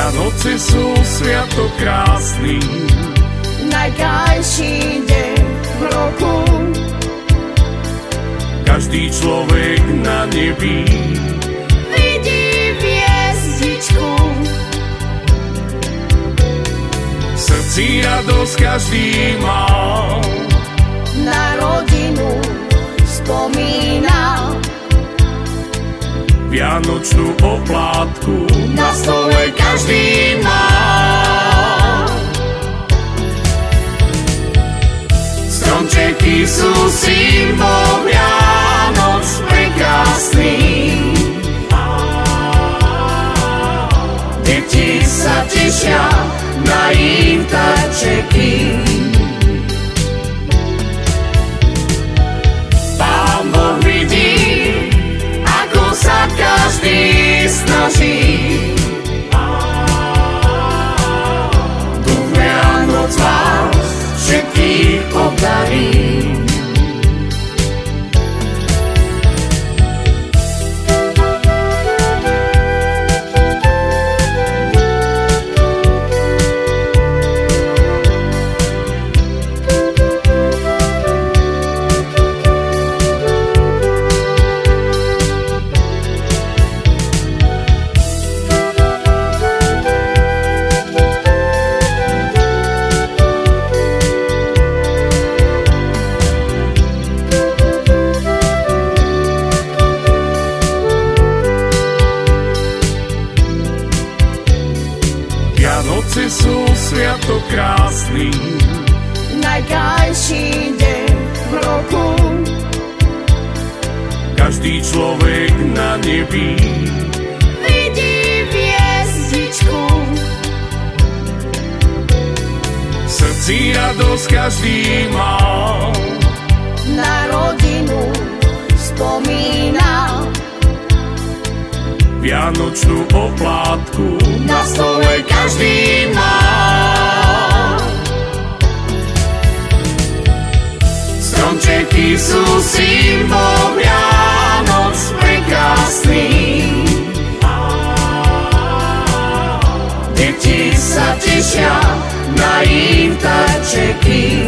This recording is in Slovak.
Vianoce sú sviatok krásny, najkrajší deň v roku. Každý človek na nebi vidí hviezdičku. V srdci radosť každý má. Na rodinu spomína. Vianočnú oplátku na stole každý má. Stromčeky sú symbol sviatok krásny, Najkrajší deň v roku. každý človek na nebi Vidí hviezdičku. v srdci radosť každý má. Na rodinu spomína. Vianočnú oplátku na stole každý má. Zacisza na im tańczyki